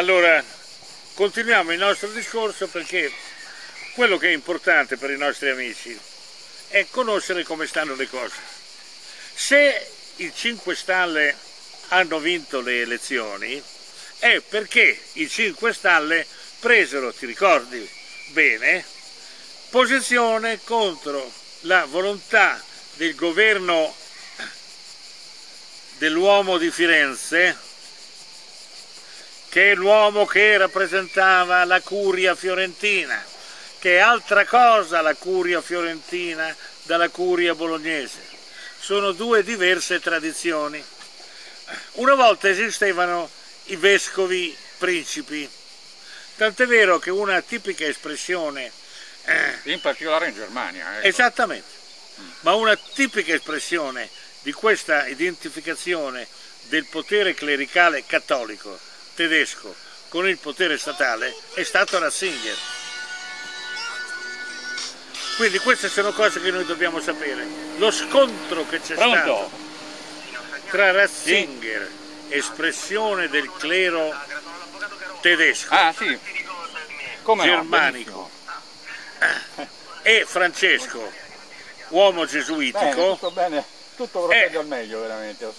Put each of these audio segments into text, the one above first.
Allora, continuiamo il nostro discorso perché quello che è importante per i nostri amici è conoscere come stanno le cose. Se i 5 Stalle hanno vinto le elezioni è perché i 5 Stalle presero, ti ricordi bene, posizione contro la volontà del governo dell'uomo di Firenze che è l'uomo che rappresentava la curia fiorentina, che è altra cosa la curia fiorentina dalla curia bolognese. Sono due diverse tradizioni. Una volta esistevano i vescovi principi, tant'è vero che una tipica espressione... Eh, in particolare in Germania. Ecco. Esattamente, ma una tipica espressione di questa identificazione del potere clericale cattolico tedesco con il potere statale è stato Ratzinger. Quindi queste sono cose che noi dobbiamo sapere. Lo scontro che c'è stato tra Ratzinger, sì. espressione del clero tedesco, ah, sì. germanico, no, e Francesco, uomo gesuitico, bene, tutto, bene, tutto è, al meglio veramente.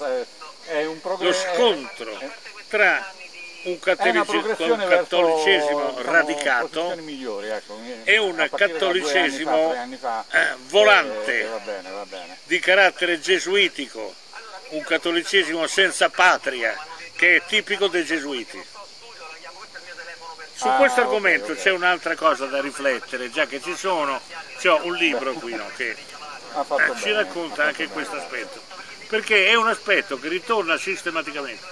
È un lo scontro tra un, cattolicesimo, un cattolicesimo verso, radicato ecco, e un cattolicesimo anni fa, anni fa, eh, volante eh, va bene, va bene. di carattere gesuitico, un cattolicesimo senza patria che è tipico dei gesuiti. Su ah, questo argomento okay, okay. c'è un'altra cosa da riflettere, già che ci sono, ho un libro qui no, che eh, ci racconta anche questo aspetto, perché è un aspetto che ritorna sistematicamente.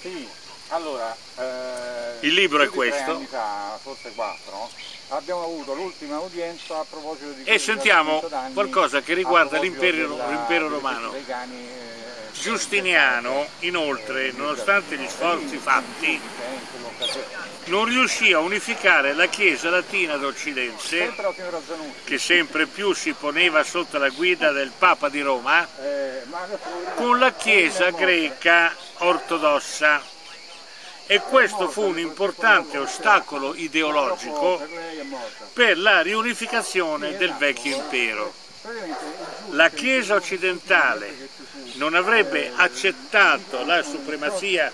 Sì. Allora, eh, il libro è questo. Fa, forse quattro, abbiamo avuto l'ultima udienza a proposito di E sentiamo qualcosa che riguarda l'impero, romano. Legani, eh, Giustiniano, inoltre, nonostante gli sforzi fatti, non riuscì a unificare la Chiesa latina d'Occidente, che sempre più si poneva sotto la guida del Papa di Roma, eh, con la Chiesa greca ortodossa e questo fu un importante ostacolo ideologico per la riunificazione del vecchio impero. La Chiesa occidentale non avrebbe accettato la supremazia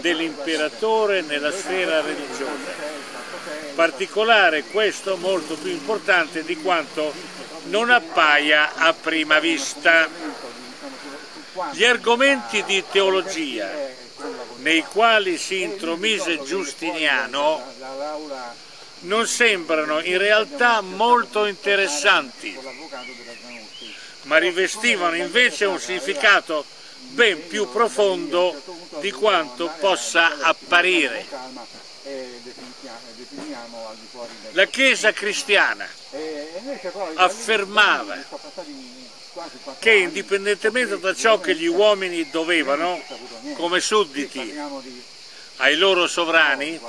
dell'imperatore nella sfera religiosa. Particolare questo molto più importante di quanto non appaia a prima vista. Gli argomenti di teologia nei quali si intromise Giustiniano non sembrano in realtà molto interessanti, ma rivestivano invece un significato ben più profondo di quanto possa apparire. La Chiesa cristiana affermava che indipendentemente da ciò che gli uomini dovevano come sudditi. Ai loro sovrani,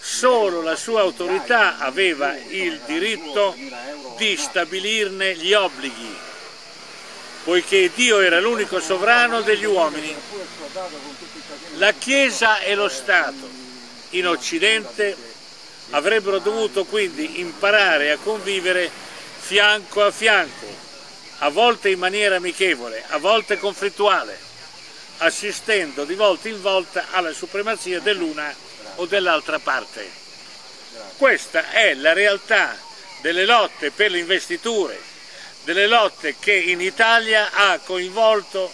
solo la sua autorità aveva il diritto di stabilirne gli obblighi, poiché Dio era l'unico sovrano degli uomini. La Chiesa e lo Stato in Occidente avrebbero dovuto quindi imparare a convivere fianco a fianco, a volte in maniera amichevole, a volte conflittuale, assistendo di volta in volta alla supremazia dell'una o dell'altra parte. Questa è la realtà delle lotte per le investiture, delle lotte che in Italia ha coinvolto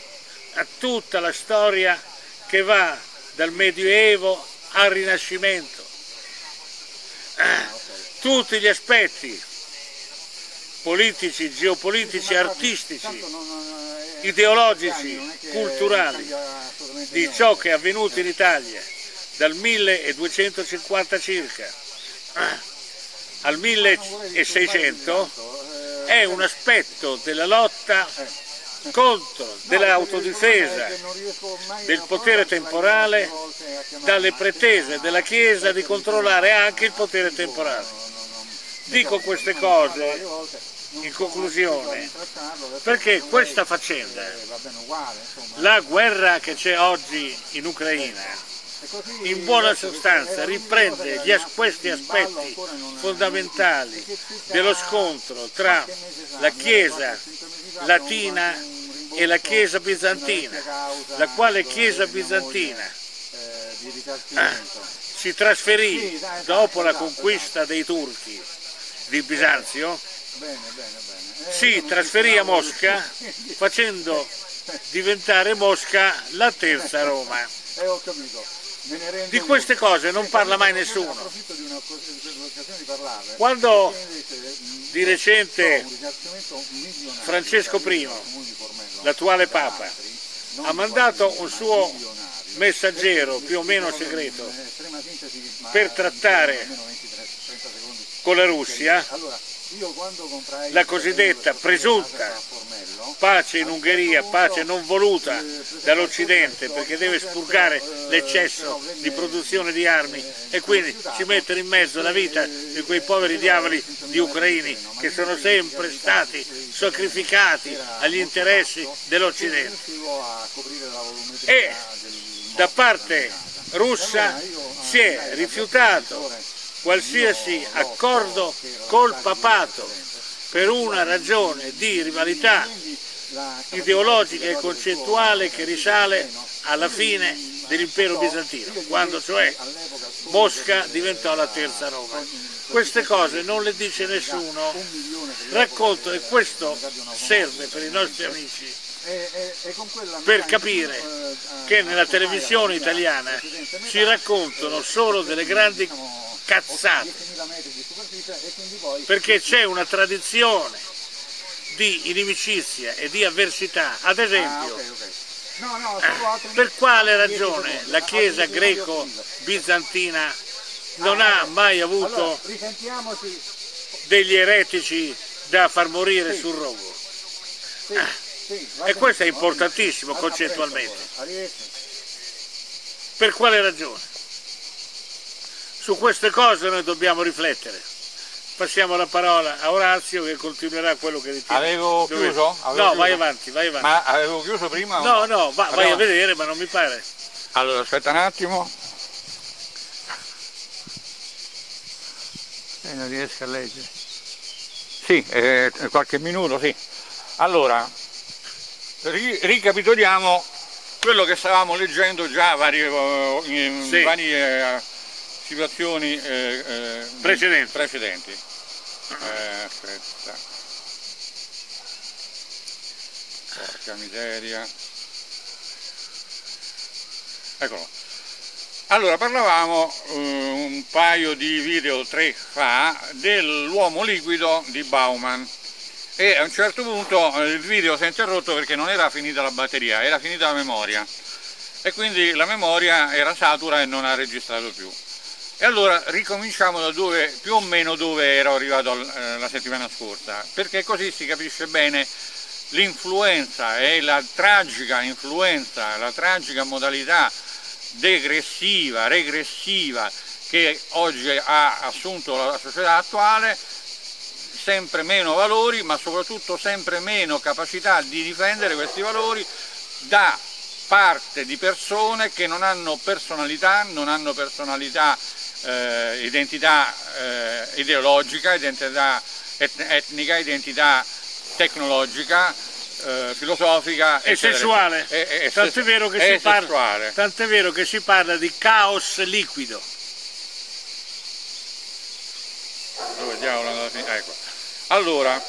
tutta la storia che va dal Medioevo al Rinascimento. Tutti gli aspetti politici, geopolitici, artistici, ideologici, culturali di ciò che è avvenuto in Italia dal 1250 circa al 1600 è un aspetto della lotta contro dell'autodifesa, del potere temporale, dalle pretese della Chiesa di controllare anche il potere temporale. Dico queste cose in conclusione, perché questa faccenda, la guerra che c'è oggi in Ucraina, in buona sostanza riprende gli, questi aspetti fondamentali dello scontro tra la Chiesa latina e la Chiesa bizantina, la quale Chiesa bizantina si trasferì dopo la conquista dei turchi di Bisanzio, si trasferì a Mosca facendo diventare Mosca la terza Roma. Di queste cose non parla mai nessuno. Quando di recente Francesco I, l'attuale Papa, ha mandato un suo messaggero più o meno segreto per trattare con la Russia la cosiddetta presunta pace in Ungheria, pace non voluta dall'Occidente perché deve spurgare l'eccesso di produzione di armi e quindi ci mettere in mezzo la vita di quei poveri diavoli di ucraini che sono sempre stati sacrificati agli interessi dell'Occidente. E da parte russa si è rifiutato qualsiasi accordo col papato per una ragione di rivalità ideologica e concettuale che risale alla fine dell'impero bizantino, quando cioè Mosca diventò la terza Roma. Queste cose non le dice nessuno, racconto e questo serve per i nostri amici per capire che nella televisione italiana si raccontano solo delle grandi cazzate, perché c'è una tradizione di inimicizia e di avversità, ad esempio, per quale ragione la Chiesa greco-bizantina non ha mai avuto degli eretici da far morire sul rogo? E questo è importantissimo concettualmente. Per quale ragione? Su queste cose noi dobbiamo riflettere. Passiamo la parola a Orazio che continuerà quello che ritiene. Avevo chiuso? Avevo no, chiuso. vai avanti, vai avanti. Ma avevo chiuso prima? No, no, va, vai a vedere, ma non mi pare. Allora, aspetta un attimo. E non riesco a leggere. Sì, eh, qualche minuto, sì. Allora, ri ricapitoliamo quello che stavamo leggendo già varie, in sì. varie situazioni eh, eh, precedenti. precedenti. Eh, aspetta. Porca miseria. Eccolo. Allora, parlavamo uh, un paio di video, tre fa, dell'uomo liquido di Bauman e a un certo punto il video si è interrotto perché non era finita la batteria, era finita la memoria e quindi la memoria era satura e non ha registrato più. E allora ricominciamo da dove, più o meno dove ero arrivato eh, la settimana scorsa, perché così si capisce bene l'influenza e la tragica influenza, la tragica modalità degressiva, regressiva che oggi ha assunto la società attuale, sempre meno valori ma soprattutto sempre meno capacità di difendere questi valori da parte di persone che non hanno personalità, non hanno personalità eh, identità eh, ideologica, identità etnica, identità tecnologica, eh, filosofica e sessuale. Tant'è vero, vero, che si parla di caos liquido. Dove diavolo ecco. Allora,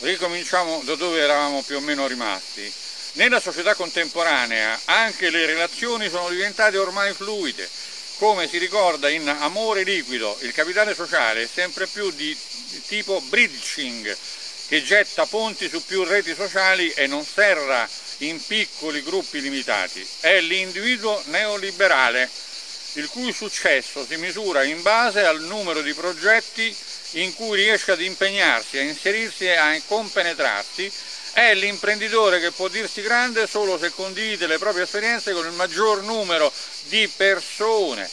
ricominciamo da dove eravamo più o meno rimasti. Nella società contemporanea anche le relazioni sono diventate ormai fluide, come si ricorda in Amore liquido, il capitale sociale è sempre più di tipo bridging, che getta ponti su più reti sociali e non serra in piccoli gruppi limitati. È l'individuo neoliberale, il cui successo si misura in base al numero di progetti in cui riesce ad impegnarsi, a inserirsi e a compenetrarsi è l'imprenditore che può dirsi grande solo se condivide le proprie esperienze con il maggior numero di persone.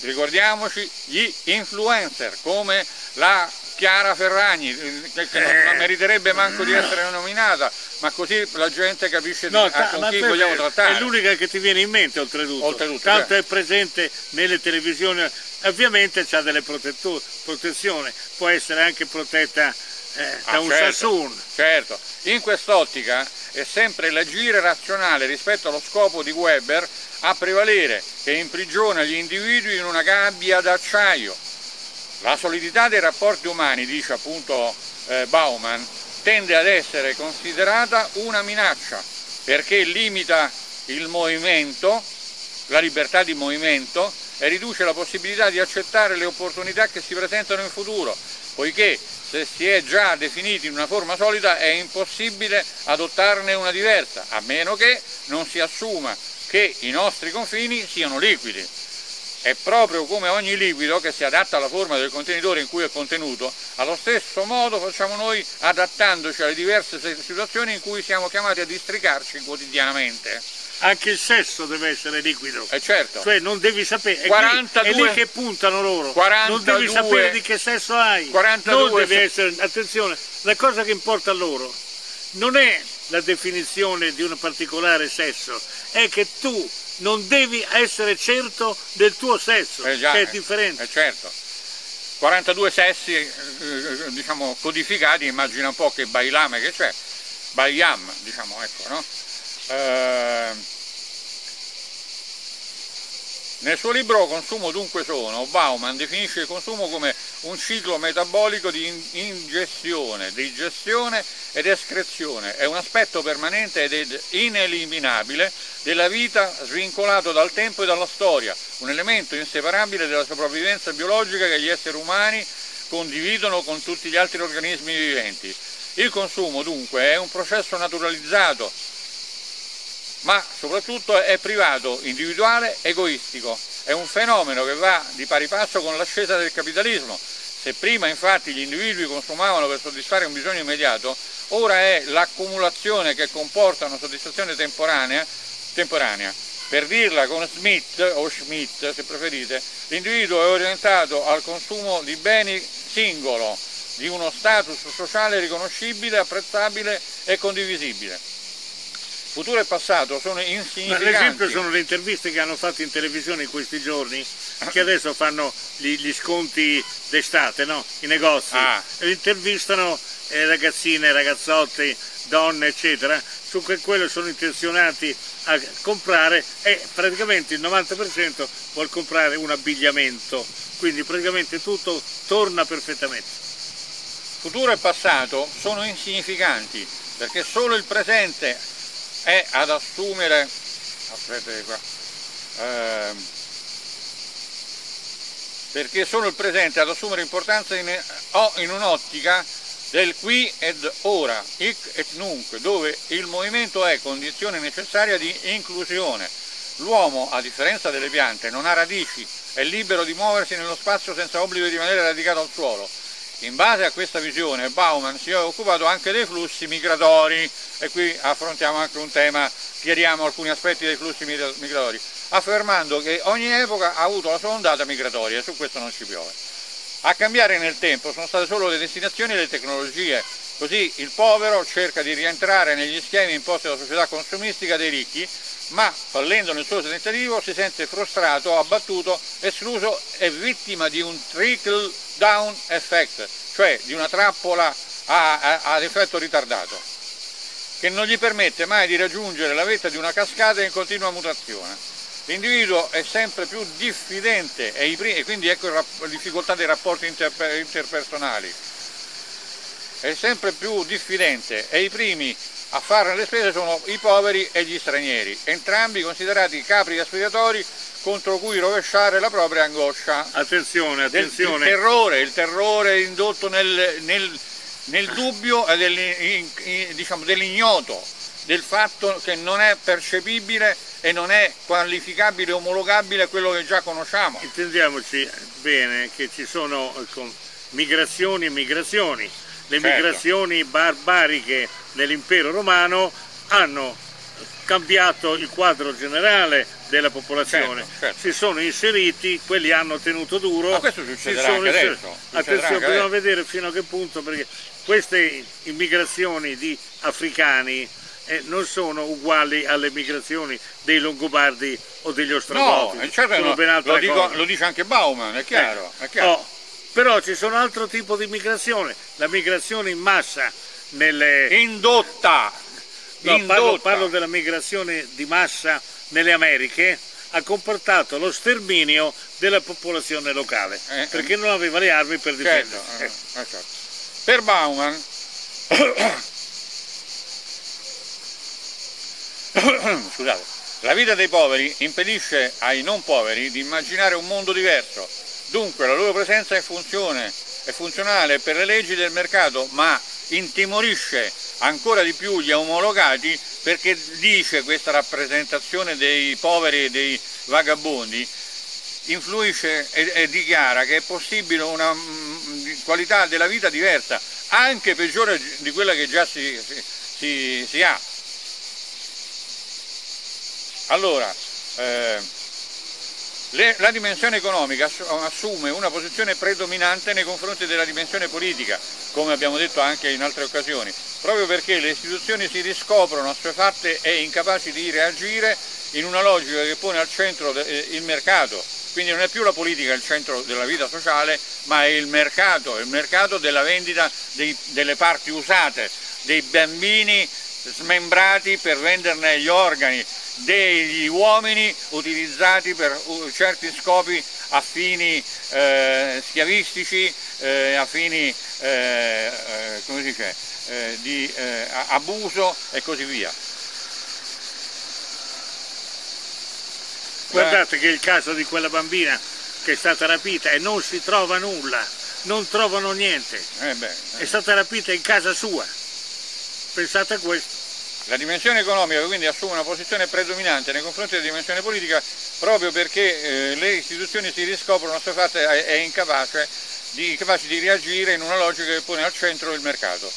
Ricordiamoci gli influencer come la Chiara Ferragni, che, che non meriterebbe manco di essere nominata, ma così la gente capisce No, ta- con chi vogliamo trattare. È l'unica che ti viene in mente oltretutto. Oltretutto, Tanto beh. è presente nelle televisioni, ovviamente ha delle protezioni, può essere anche protetta eh, da Ah, un certo, Sassoon. Certo, in quest'ottica è sempre l'agire razionale rispetto allo scopo di Weber a prevalere, che imprigiona gli individui in una gabbia d'acciaio. La solidità dei rapporti umani, dice appunto eh, Bauman, tende ad essere considerata una minaccia perché limita il movimento, la libertà di movimento e riduce la possibilità di accettare le opportunità che si presentano in futuro, poiché se si è già definiti in una forma solida è impossibile adottarne una diversa, a meno che non si assuma che i nostri confini siano liquidi. È proprio come ogni liquido che si adatta alla forma del contenitore in cui è contenuto, allo stesso modo facciamo noi adattandoci alle diverse situazioni in cui siamo chiamati a districarci quotidianamente. Anche il sesso deve essere liquido. E certo, Cioè non devi sapere, è, 42 lì, è lì che puntano loro, 42 non devi sapere di che sesso hai, 42 non devi se- essere, attenzione, la cosa che importa a loro non è la definizione di un particolare sesso, è che tu non devi essere certo del tuo sesso, eh già, che è eh, differente. eh certo. 42 sessi eh, eh, diciamo, codificati, immagina un po' che bailame che c'è, baiam, diciamo, ecco, no? Eh, nel suo libro Consumo dunque sono, Bauman definisce il consumo come un ciclo metabolico di in- ingestione, digestione ed escrezione. È un aspetto permanente ed ineliminabile della vita svincolato dal tempo e dalla storia, un elemento inseparabile della sopravvivenza biologica che gli esseri umani condividono con tutti gli altri organismi viventi. Il consumo dunque è un processo naturalizzato ma soprattutto è privato, individuale, egoistico. È un fenomeno che va di pari passo con l'ascesa del capitalismo. Se prima infatti gli individui consumavano per soddisfare un bisogno immediato, ora è l'accumulazione che comporta una soddisfazione temporanea, temporanea. Per dirla con Smith o Schmidt se preferite, l'individuo è orientato al consumo di beni singolo, di uno status sociale riconoscibile, apprezzabile e condivisibile. Futuro e passato sono Ma insignificanti. L'esempio sono le interviste che hanno fatto in televisione in questi giorni, che adesso fanno gli, gli sconti d'estate, no? I negozi. Ah. E intervistano eh, ragazzine, ragazzotti, donne, eccetera, su che quello sono intenzionati a comprare e praticamente il 90% vuol comprare un abbigliamento. Quindi praticamente tutto torna perfettamente. Futuro e passato sono insignificanti perché solo il presente è ad assumere. Aspettate qua. Ehm, perché solo il presente ad assumere importanza in, in un'ottica del qui ed ora, hic et nunc, dove il movimento è condizione necessaria di inclusione. L'uomo, a differenza delle piante, non ha radici, è libero di muoversi nello spazio senza obbligo di rimanere radicato al suolo. In base a questa visione Bauman si è occupato anche dei flussi migratori e qui affrontiamo anche un tema, chiariamo alcuni aspetti dei flussi migra- migratori, affermando che ogni epoca ha avuto la sua ondata migratoria e su questo non ci piove. A cambiare nel tempo sono state solo le destinazioni e le tecnologie, così il povero cerca di rientrare negli schemi imposti dalla società consumistica dei ricchi, ma fallendo nel suo tentativo si sente frustrato, abbattuto, escluso e vittima di un trickle down effect, cioè di una trappola a- a- ad effetto ritardato, che non gli permette mai di raggiungere la vetta di una cascata in continua mutazione. L'individuo è sempre più diffidente e, e quindi ecco la difficoltà dei rapporti interpe- interpersonali. È sempre più diffidente e i primi a farne le spese sono i poveri e gli stranieri, entrambi considerati capri espiatori contro cui rovesciare la propria angoscia. Attenzione, Del, il attenzione. terrore, il terrore indotto nel, nel- nel dubbio e del- diciamo, dell'ignoto, del fatto che non è percepibile e non è qualificabile, omologabile quello che già conosciamo. Intendiamoci bene che ci sono con- migrazioni e migrazioni. Le Certo. migrazioni barbariche nell'impero romano hanno cambiato il quadro generale della popolazione. Certo, certo. Si sono inseriti, quelli hanno tenuto duro. Ma questo succederà si sono anche inseriti. adesso. Attenzione, anche bisogna adesso. vedere fino a che punto, perché queste immigrazioni di africani eh, non sono uguali alle migrazioni dei Longobardi o degli No, Ostrogoti. eh, certo sono no, lo, dico- lo dice anche Bauman, è chiaro. Eh, è chiaro. oh, però ci sono altro tipo di migrazione, la migrazione in massa nelle... Indotta, No, indotta. parlo, parlo della migrazione di massa nelle Americhe, ha comportato lo sterminio della popolazione locale, Eh, perché non aveva le armi per Certo, difendersi. eh, eh, certo. Per Bauman, scusate, la vita dei poveri impedisce ai non poveri di immaginare un mondo diverso. Dunque la loro presenza è, funzione, è funzionale per le leggi del mercato, ma intimorisce ancora di più gli omologati perché dice questa rappresentazione dei poveri e dei vagabondi influisce e, e dichiara che è possibile una mm, qualità della vita diversa, anche peggiore di quella che già si, si- si ha. Allora, eh, le- la dimensione economica ass- assume una posizione predominante nei confronti della dimensione politica, come abbiamo detto anche in altre occasioni, proprio perché le istituzioni si riscoprono assuefatte e incapaci di reagire in una logica che pone al centro de- eh, il mercato. Quindi non è più la politica il centro della vita sociale, ma è il mercato, il mercato della vendita dei- delle parti usate, dei bambini smembrati per venderne gli organi, degli uomini utilizzati per uh, certi scopi a fini eh, schiavistici, eh, a fini eh, eh, come si dice, eh, di eh, abuso e così via. Guardate che il caso di quella bambina che è stata rapita e non si trova nulla, non trovano niente, Eh beh, è stata rapita in casa sua. Pensate a questo. La dimensione economica quindi assume una posizione predominante nei confronti della dimensione politica proprio perché eh, le istituzioni si riscoprono assuefatte e e incapace di, incapaci di reagire in una logica che pone al centro il mercato.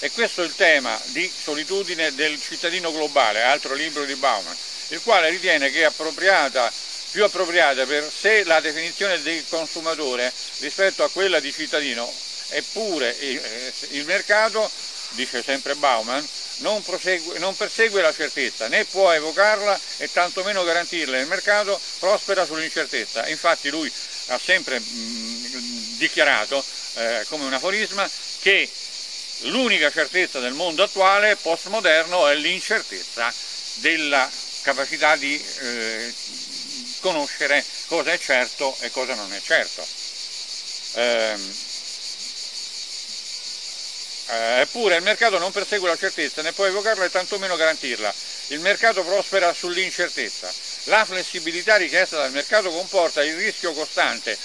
E questo è il tema di solitudine del cittadino globale, altro libro di Bauman, il quale ritiene che è appropriata, più appropriata per sé la definizione del consumatore rispetto a quella di cittadino, eppure eh, il mercato, dice sempre Bauman, non, prosegue- non persegue la certezza, né può evocarla e tantomeno garantirla. Il mercato prospera sull'incertezza. Infatti lui ha sempre mh, dichiarato, eh, come un aforisma, che l'unica certezza del mondo attuale, postmoderno, è l'incertezza della capacità di eh, conoscere cosa è certo e cosa non è certo. Eh, Eppure il mercato non persegue la certezza, né può evocarla e tantomeno garantirla. Il mercato prospera sull'incertezza. La flessibilità richiesta dal mercato comporta il rischio costante,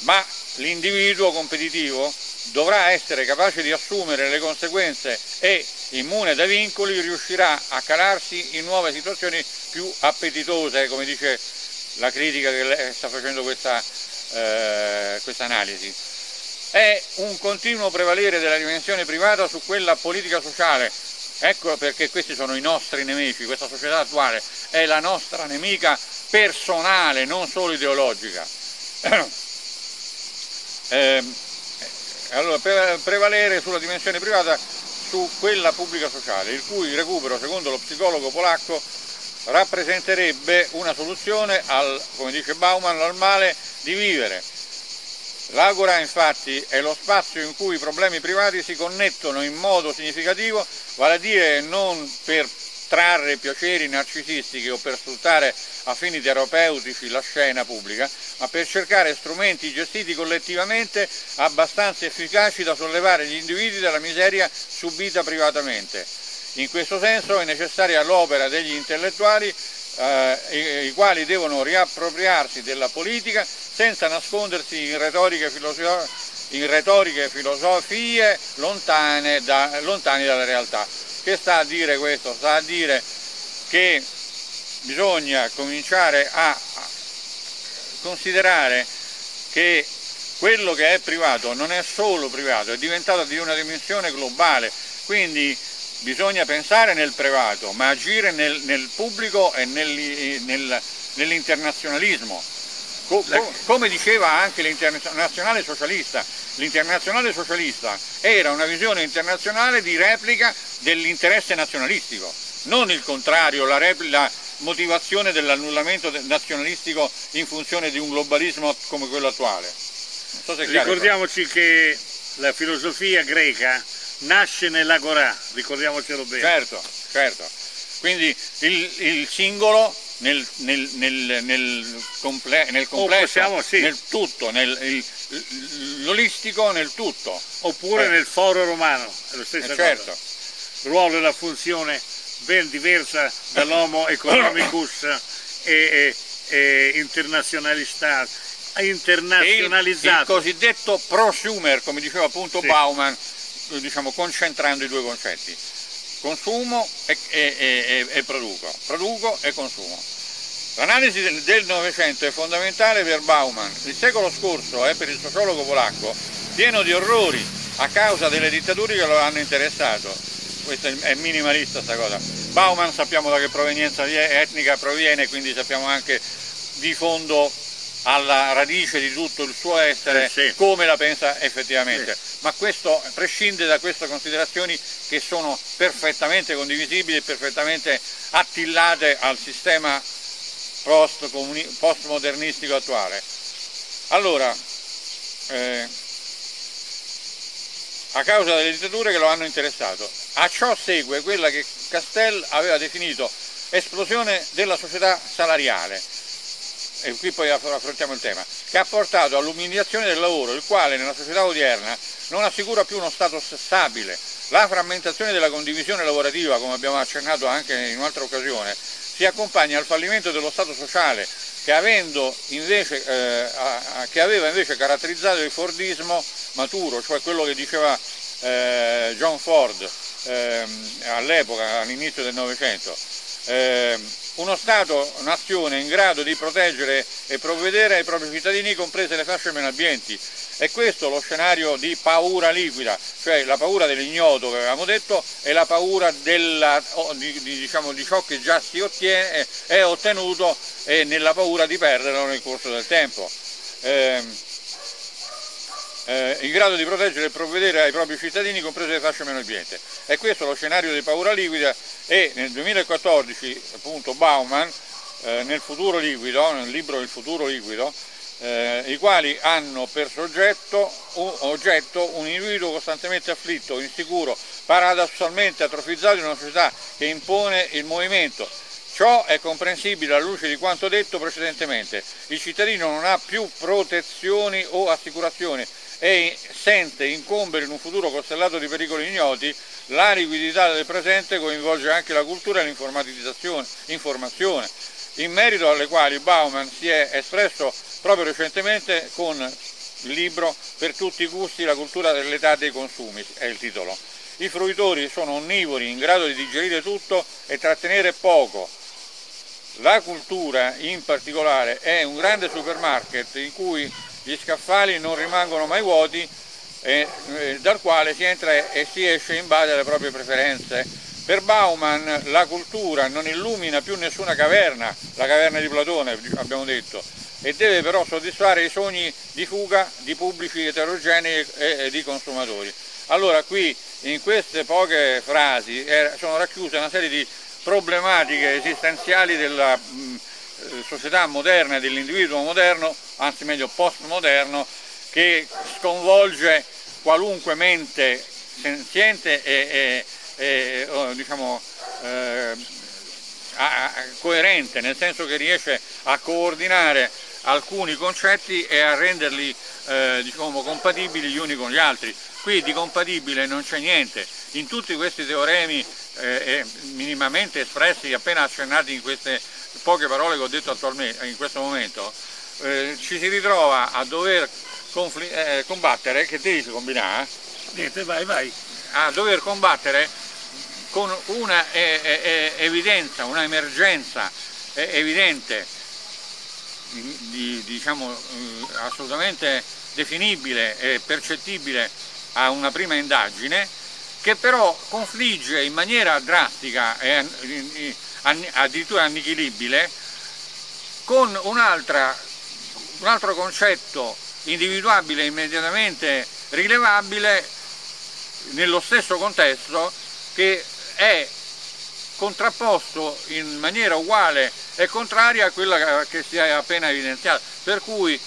ma l'individuo competitivo dovrà essere capace di assumere le conseguenze e, immune dai vincoli, riuscirà a calarsi in nuove situazioni più appetitose, come dice la critica che sta facendo questa, eh, questa analisi è un continuo prevalere della dimensione privata su quella politica sociale. Ecco perché questi sono i nostri nemici, questa società attuale è la nostra nemica personale, non solo ideologica. Ehm, allora, pre- prevalere sulla dimensione privata su quella pubblica sociale, il cui recupero, secondo lo psicologo polacco, rappresenterebbe una soluzione al, come dice Bauman, al male di vivere. L'agora infatti è lo spazio in cui i problemi privati si connettono in modo significativo, vale a dire non per trarre piaceri narcisistici o per sfruttare a fini terapeutici la scena pubblica, ma per cercare strumenti gestiti collettivamente abbastanza efficaci da sollevare gli individui dalla miseria subita privatamente. In questo senso è necessaria l'opera degli intellettuali eh, i, i quali devono riappropriarsi della politica senza nascondersi in retoriche, filoso- in retoriche filosofie lontane, da, lontani dalla realtà. Che sta a dire questo? Sta a dire che bisogna cominciare a considerare che quello che è privato non è solo privato, è diventato di una dimensione globale, quindi bisogna pensare nel privato, ma agire nel, nel pubblico e nel- nel- nell'internazionalismo. Co co come diceva anche l'internazionale socialista, l'internazionale socialista era una visione internazionale di replica dell'interesse nazionalistico, non il contrario, la, la motivazione dell'annullamento nazionalistico in funzione di un globalismo come quello attuale. So Ricordiamoci che la filosofia greca nasce nell'agorà, ricordiamocelo bene. Certo, certo. Quindi il, il singolo nel, nel, nel, nel, comple nel complesso, possiamo, sì. nel tutto, l'olistico nel tutto. Oppure eh. nel foro romano, è lo stesso eh, certo. Ruolo e la funzione ben diversa dall'homo economicus e, e, e internazionalizzato. internazionalizzato. Il, il, cosiddetto prosumer, come diceva appunto sì. Bauman, diciamo, concentrando i due concetti consumo e, e, e, produco, produco e consumo. L'analisi del Novecento è fondamentale per Bauman. Il secolo scorso è per il sociologo polacco pieno di orrori a causa delle dittature che lo hanno interessato. Questo è minimalista questa cosa. Bauman sappiamo da che provenienza etnica proviene, quindi sappiamo anche di fondo alla radice di tutto il suo essere, eh sì. come la pensa effettivamente. Sì. Ma questo prescinde da queste considerazioni che sono perfettamente condivisibili e perfettamente attillate al sistema postmodernistico attuale. Allora, eh, a causa delle dittature che lo hanno interessato. A ciò segue quella che Castell aveva definito esplosione della società salariale, e qui poi affrontiamo il tema, che ha portato all'umiliazione del lavoro, il quale nella società odierna non assicura più uno status stabile. La frammentazione della condivisione lavorativa, come abbiamo accennato anche in un'altra occasione, si accompagna al fallimento dello Stato sociale che, invece, eh, che aveva invece caratterizzato il Fordismo maturo, cioè quello che diceva eh, John Ford eh, all'epoca, all'inizio del Novecento. Eh, uno Stato-nazione in grado di proteggere e provvedere ai propri cittadini, comprese le fasce meno abbienti. E questo lo scenario di paura liquida, cioè la paura dell'ignoto che avevamo detto e la paura della, di, di, diciamo, di, ciò che già si ottiene, è ottenuto e nella paura di perderlo nel corso del tempo. Eh, eh, in grado di proteggere e provvedere ai propri cittadini, comprese le fasce meno abbienti. E questo è lo scenario di paura liquida e nel 2014 appunto Bauman eh, nel futuro liquido, nel libro Il futuro liquido, eh, i quali hanno per soggetto un, oggetto un individuo costantemente afflitto, insicuro, paradossalmente atrofizzato in una società che impone il movimento. Ciò è comprensibile alla luce di quanto detto precedentemente. Il cittadino non ha più protezioni o assicurazioni e sente incombere in un futuro costellato di pericoli ignoti, la liquidità del presente coinvolge anche la cultura e l'informatizzazione, informazione, in merito alle quali Bauman si è espresso proprio recentemente con il libro Per tutti i gusti, la cultura dell'età dei consumi, è il titolo. I fruitori sono onnivori, in grado di digerire tutto e trattenere poco. La cultura in particolare è un grande supermarket in cui gli scaffali non rimangono mai vuoti e, eh, dal quale si entra e si esce in base alle proprie preferenze. Per Bauman la cultura non illumina più nessuna caverna, la caverna di Platone abbiamo detto, e deve però soddisfare i sogni di fuga di pubblici eterogenei e, e di consumatori. Allora qui in queste poche frasi eh, sono racchiuse una serie di problematiche esistenziali della mh, eh, società moderna, dell'individuo moderno, anzi meglio postmoderno, che sconvolge qualunque mente senziente e, e, e oh, diciamo, eh, coerente, nel senso che riesce a coordinare alcuni concetti e a renderli eh, diciamo, compatibili gli uni con gli altri. Qui di compatibile non c'è niente, in tutti questi teoremi eh, minimamente espressi, appena accennati in queste poche parole che ho detto attualmente, in questo momento, eh, ci si ritrova a dover eh, combattere, che devi combinare? Niente, vai, vai. A dover combattere con una eh, eh, evidenza, una emergenza evidente, di, diciamo, eh, assolutamente definibile e percettibile a una prima indagine, che però confligge in maniera drastica e addirittura annichilibile con un altro concetto individuabile immediatamente rilevabile nello stesso contesto che è contrapposto in maniera uguale e contraria a quella che si è appena evidenziata, per cui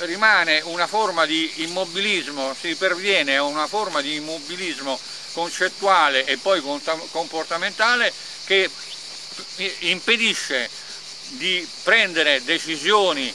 rimane una forma di immobilismo, si perviene a una forma di immobilismo concettuale e poi comportamentale che impedisce di prendere decisioni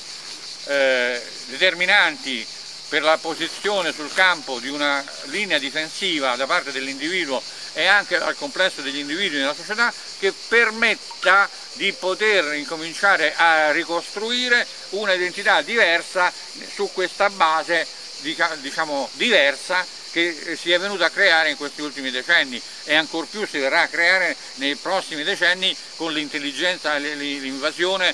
eh, determinanti per la posizione sul campo di una linea difensiva da parte dell'individuo e anche al complesso degli individui nella società che permetta di poter incominciare a ricostruire un'identità diversa su questa base diciamo, diversa che si è venuta a creare in questi ultimi decenni e ancor più si verrà a creare nei prossimi decenni con l'intelligenza, l'invasione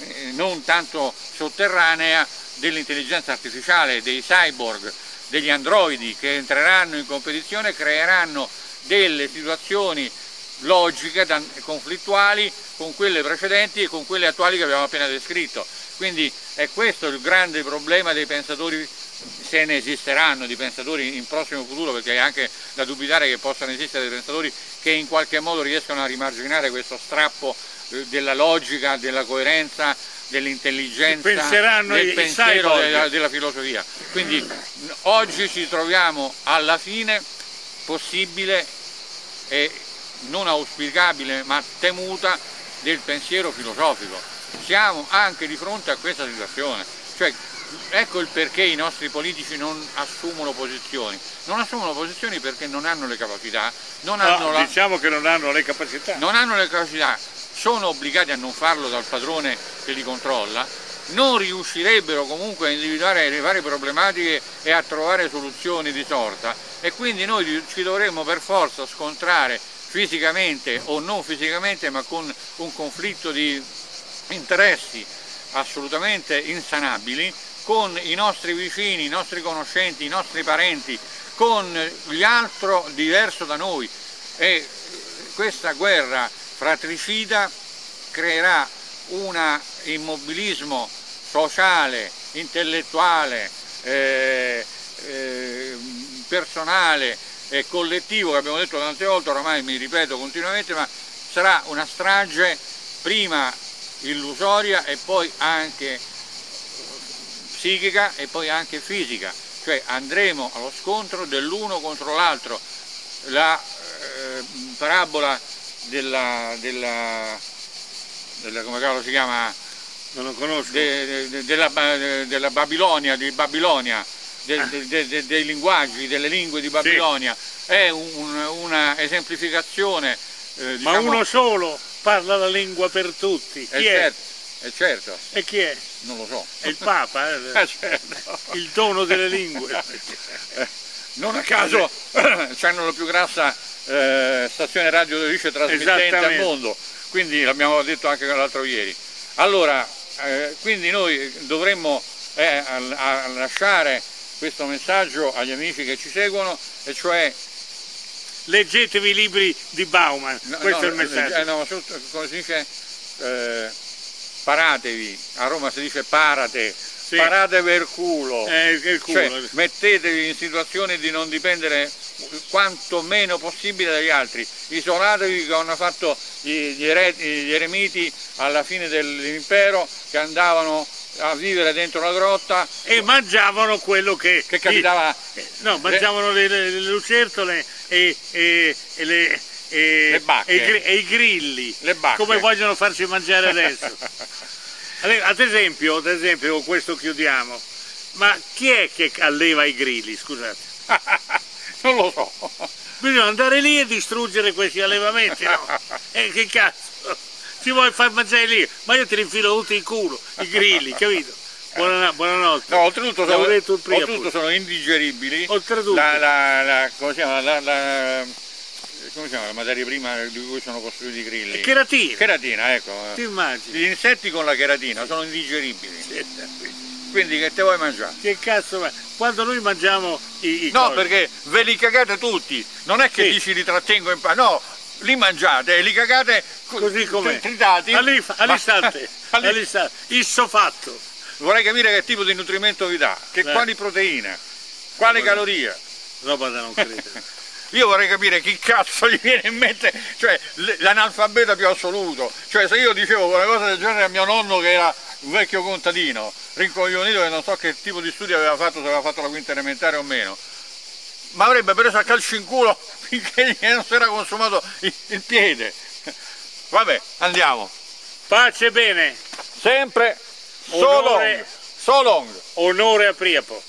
eh, non tanto sotterranea dell'intelligenza artificiale, dei cyborg, degli androidi che entreranno in competizione creeranno delle situazioni logiche, conflittuali con quelle precedenti e con quelle attuali che abbiamo appena descritto. Quindi è questo il grande problema dei pensatori, se ne esisteranno di pensatori in prossimo futuro, perché è anche da dubitare che possano esistere dei pensatori che in qualche modo riescano a rimarginare questo strappo eh, della logica, della coerenza, dell'intelligenza, del pensiero della, della filosofia. Quindi oggi ci troviamo alla fine possibile e non auspicabile ma temuta del pensiero filosofico. Siamo anche di fronte a questa situazione, cioè, ecco il perché i nostri politici non assumono posizioni. Non assumono posizioni perché non hanno le capacità. Non no, la... Diciamo che non hanno le capacità. Non hanno le capacità, sono obbligati a non farlo dal padrone che li controlla, non riuscirebbero comunque a individuare le varie problematiche e a trovare soluzioni di sorta e quindi noi ci dovremmo per forza scontrare fisicamente o non fisicamente ma con un conflitto di interessi assolutamente insanabili con i nostri vicini, i nostri conoscenti, i nostri parenti, con gli altri diverso da noi. E questa guerra fratricida creerà un immobilismo sociale, intellettuale, eh, eh, personale e collettivo che abbiamo detto tante volte, oramai mi ripeto continuamente, ma sarà una strage prima illusoria e poi anche psichica e poi anche fisica, cioè andremo allo scontro dell'uno contro l'altro. La eh, parabola della, della, della, come cavolo si chiama? Non lo conosco. De, de, della, della, Babilonia, di Babilonia, de, ah. dei linguaggi, delle lingue di Babilonia, sì. è un, una esemplificazione. Eh, diciamo, Ma uno solo parla la lingua per tutti. Chi è? Certo, è certo. E chi è? Non lo so. È il Papa, eh? eh certo. il dono delle lingue. non a caso hanno la più grassa eh, stazione radio dice trasmittente al mondo, quindi l'abbiamo detto anche l'altro ieri. Allora, eh, quindi noi dovremmo eh, a, a lasciare questo messaggio agli amici che ci seguono, e cioè leggetevi i libri di Bauman, no, questo no, è il messaggio. Eh, no, come si dice, eh, paratevi, a Roma si dice parate, sì. parate per culo, eh, il culo. Cioè, mettetevi in situazione di non dipendere quanto meno possibile dagli altri, isolatevi che hanno fatto gli, gli, gli eremiti alla fine dell'impero che andavano a vivere dentro la grotta. E mangiavano quello che, che capitava. No, mangiavano le, le, le lucertole e, e, e le e, e, e, i grilli, come vogliono farci mangiare adesso. ad, esempio, ad esempio, con questo chiudiamo, ma chi è che alleva i grilli, scusate? non lo so. Bisogna andare lì e distruggere questi allevamenti, no? E eh, che cazzo? Ci vuoi far mangiare lì? Ma io ti rinfilo tutti in culo, i grilli, capito? Buonanotte. buonanotte. No, oltretutto, sono, oltretutto sono, indigeribili. Oltretutto. La, la, la, come si chiama? La, la, come si chiama la materia prima di cui sono costruiti i grilli? Cheratina. Cheratina, ecco. Ti immagini? Gli insetti con la cheratina sono indigeribili. Sì. Quindi che te vuoi mangiare? Che cazzo va? Quando noi mangiamo i, i No, cose. perché ve li cagate tutti, non è che sì. dici li trattengo in pa... no, li mangiate e li cagate così come tritati all'istante, all'istante, isso fatto. Vorrei capire che tipo di nutrimento vi dà, che eh. quali proteine, quali roba calorie. Roba da non credere. Io vorrei capire chi cazzo gli viene in mente, cioè l'analfabeta più assoluto. Cioè se io dicevo una cosa del genere a mio nonno che era un vecchio contadino, rincoglionito che non so che tipo di studio aveva fatto, se aveva fatto la quinta elementare o meno, ma avrebbe preso a calcio in culo finché non si era consumato il, il piede. Vabbè, andiamo. Pace e bene. Sempre. So long. So long. Onore a Priapo.